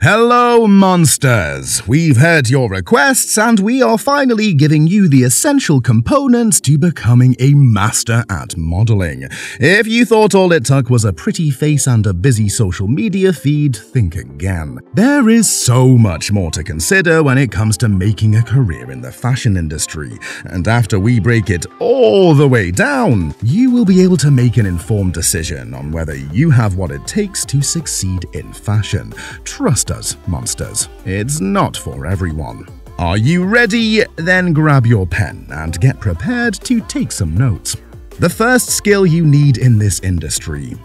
Hello, monsters! We've heard your requests, and we are finally giving you the essential components to becoming a master at modeling. If you thought all it took was a pretty face and a busy social media feed, think again. There is so much more to consider when it comes to making a career in the fashion industry, and after we break it all the way down, you will be able to make an informed decision on whether you have what it takes to succeed in fashion. Trust us, monsters. It's not for everyone. Are you ready? Then grab your pen and get prepared to take some notes. The first skill you need in this industry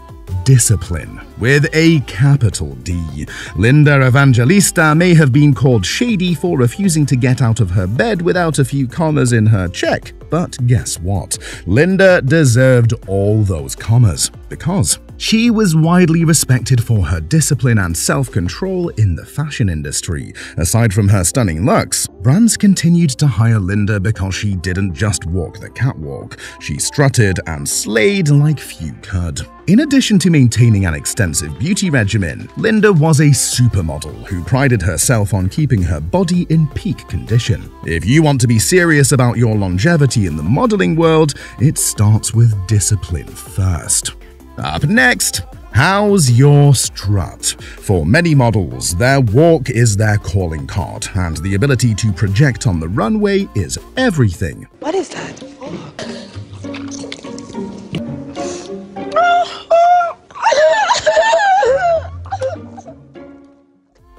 discipline, with a capital D. Linda Evangelista may have been called shady for refusing to get out of her bed without a few commas in her check, but guess what? Linda deserved all those commas because she was widely respected for her discipline and self control in the fashion industry. Aside from her stunning looks, brands continued to hire Linda because she didn't just walk the catwalk, she strutted and slayed like few could. In addition to maintaining an extensive beauty regimen, Linda was a supermodel who prided herself on keeping her body in peak condition. If you want to be serious about your longevity in the modeling world, it starts with discipline first. Up next, How's your strut? For many models, their walk is their calling card, and the ability to project on the runway is everything. What is that?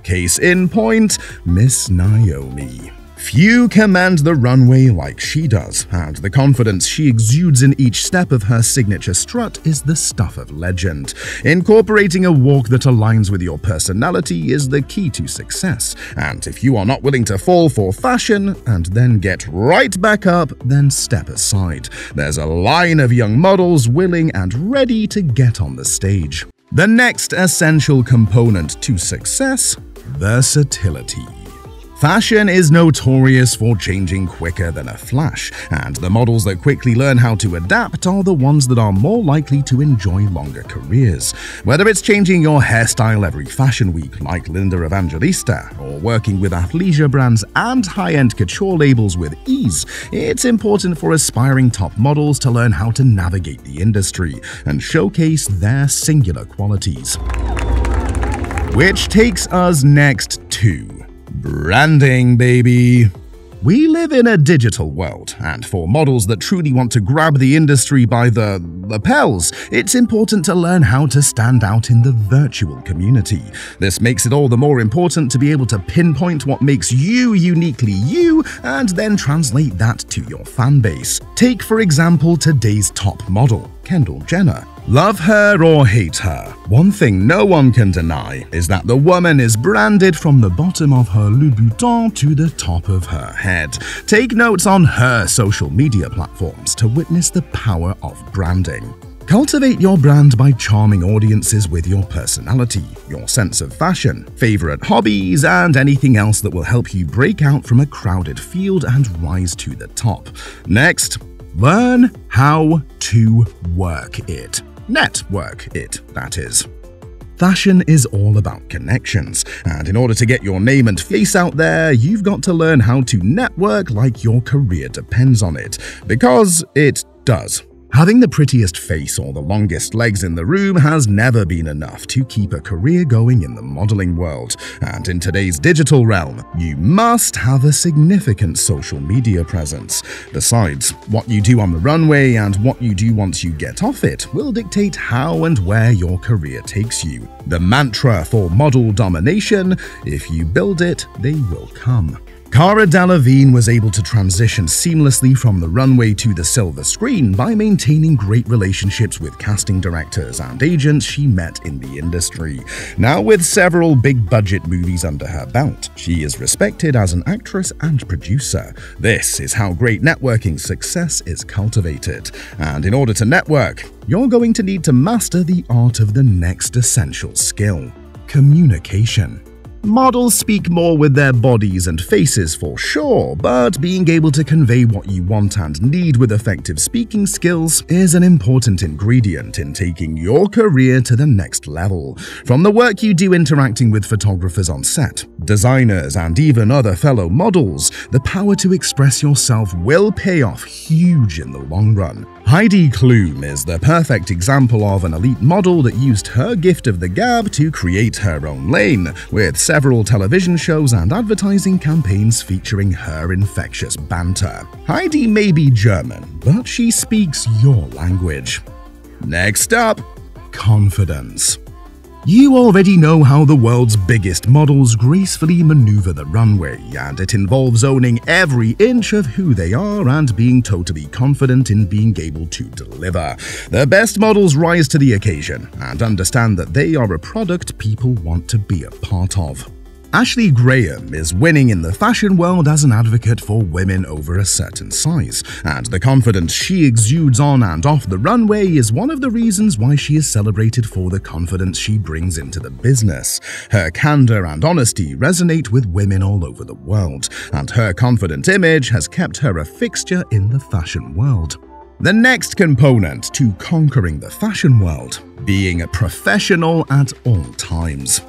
Case in point, Miss Naomi. Few command the runway like she does, and the confidence she exudes in each step of her signature strut is the stuff of legend. Incorporating a walk that aligns with your personality is the key to success, and if you are not willing to fall for fashion and then get right back up, then step aside. There's a line of young models willing and ready to get on the stage. The next essential component to success versatility. Fashion is notorious for changing quicker than a flash, and the models that quickly learn how to adapt are the ones that are more likely to enjoy longer careers. Whether it's changing your hairstyle every fashion week like Linda Evangelista, or working with athleisure brands and high-end couture labels with ease, it's important for aspiring top models to learn how to navigate the industry and showcase their singular qualities. Which takes us next to Branding, baby. We live in a digital world, and for models that truly want to grab the industry by the lapels, it's important to learn how to stand out in the virtual community. This makes it all the more important to be able to pinpoint what makes you uniquely you and then translate that to your fan base. Take, for example, today's top model, Kendall Jenner. Love her or hate her, one thing no one can deny is that the woman is branded from the bottom of her Louboutin to the top of her head. Take notes on her social media platforms to witness the power of branding. Cultivate your brand by charming audiences with your personality, your sense of fashion, favorite hobbies, and anything else that will help you break out from a crowded field and rise to the top. Next, learn how to work it. Network it, that is. Fashion is all about connections, and in order to get your name and face out there, you've got to learn how to network like your career depends on it, because it does. Having the prettiest face or the longest legs in the room has never been enough to keep a career going in the modeling world. And in today's digital realm, you must have a significant social media presence. Besides, what you do on the runway and what you do once you get off it will dictate how and where your career takes you. The mantra for model domination if you build it, they will come. Cara Delevingne was able to transition seamlessly from the runway to the silver screen by maintaining great relationships with casting directors and agents she met in the industry. Now, with several big budget movies under her belt, she is respected as an actress and producer. This is how great networking success is cultivated. And in order to network, you're going to need to master the art of the next essential skill communication. Models speak more with their bodies and faces for sure, but being able to convey what you want and need with effective speaking skills is an important ingredient in taking your career to the next level. From the work you do interacting with photographers on set, designers, and even other fellow models, the power to express yourself will pay off huge in the long run. Heidi Klum is the perfect example of an elite model that used her gift of the gab to create her own lane, with several television shows and advertising campaigns featuring her infectious banter. Heidi may be German, but she speaks your language. Next up, confidence. You already know how the world's biggest models gracefully maneuver the runway, and it involves owning every inch of who they are and being totally confident in being able to deliver. The best models rise to the occasion and understand that they are a product people want to be a part of. Ashley Graham is winning in the fashion world as an advocate for women over a certain size, and the confidence she exudes on and off the runway is one of the reasons why she is celebrated for the confidence she brings into the business. Her candor and honesty resonate with women all over the world, and her confident image has kept her a fixture in the fashion world. The next component to conquering the fashion world being a professional at all times.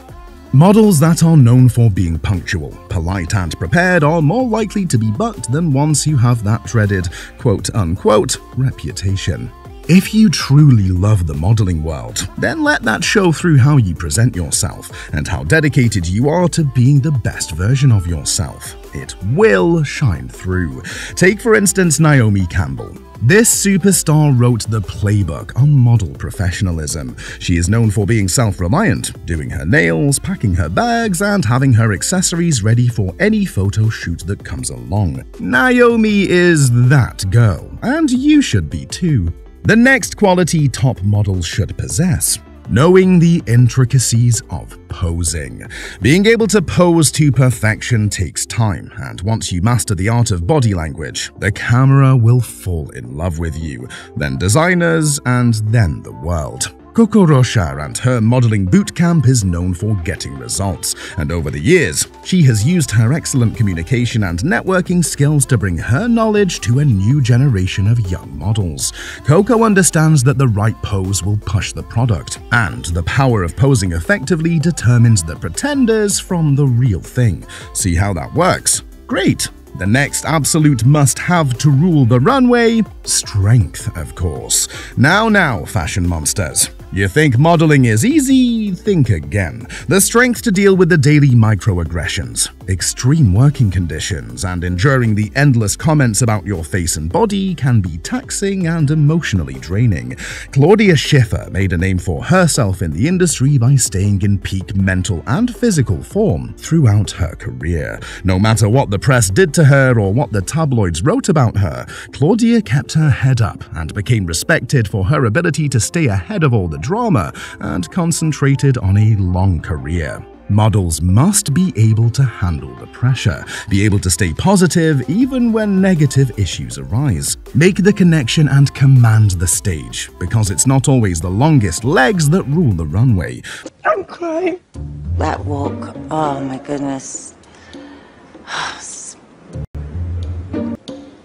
Models that are known for being punctual, polite, and prepared are more likely to be bucked than ones who have that dreaded quote unquote reputation. If you truly love the modeling world, then let that show through how you present yourself and how dedicated you are to being the best version of yourself. It will shine through. Take, for instance, Naomi Campbell. This superstar wrote the playbook on model professionalism. She is known for being self reliant, doing her nails, packing her bags, and having her accessories ready for any photo shoot that comes along. Naomi is that girl, and you should be too. The next quality top models should possess knowing the intricacies of posing. Being able to pose to perfection takes time, and once you master the art of body language, the camera will fall in love with you, then designers, and then the world. Coco Rocha and her modeling bootcamp is known for getting results, and over the years, she has used her excellent communication and networking skills to bring her knowledge to a new generation of young models. Coco understands that the right pose will push the product, and the power of posing effectively determines the pretenders from the real thing. See how that works? Great! The next absolute must have to rule the runway strength, of course. Now, now, fashion monsters. You think modeling is easy? Think again. The strength to deal with the daily microaggressions, extreme working conditions, and enduring the endless comments about your face and body can be taxing and emotionally draining. Claudia Schiffer made a name for herself in the industry by staying in peak mental and physical form throughout her career. No matter what the press did to her or what the tabloids wrote about her, Claudia kept her head up and became respected for her ability to stay ahead of all the drama and concentrated on a long career. Models must be able to handle the pressure, be able to stay positive even when negative issues arise. Make the connection and command the stage, because it's not always the longest legs that rule the runway. I'm crying. That walk, oh my goodness.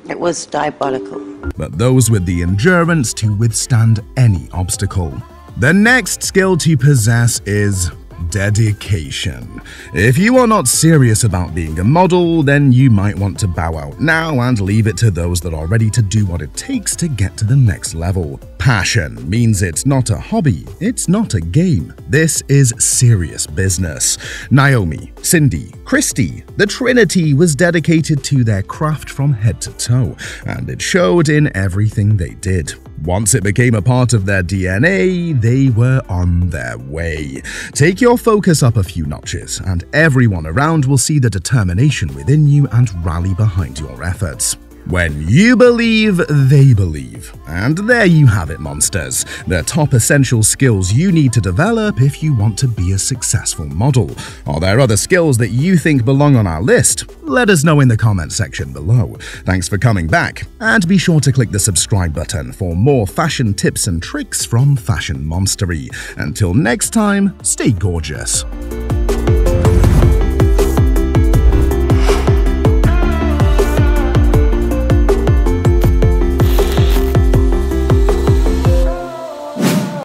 It was diabolical. But those with the endurance to withstand any obstacle. The next skill to possess is dedication. If you are not serious about being a model, then you might want to bow out now and leave it to those that are ready to do what it takes to get to the next level. Passion means it's not a hobby, it's not a game. This is serious business. Naomi, Cindy, Christy, the Trinity was dedicated to their craft from head to toe, and it showed in everything they did. Once it became a part of their DNA, they were on their way. Take your focus up a few notches, and everyone around will see the determination within you and rally behind your efforts. When you believe, they believe. And there you have it, monsters. The top essential skills you need to develop if you want to be a successful model. Are there other skills that you think belong on our list? Let us know in the comment section below. Thanks for coming back, and be sure to click the subscribe button for more fashion tips and tricks from Fashion Monstery. Until next time, stay gorgeous.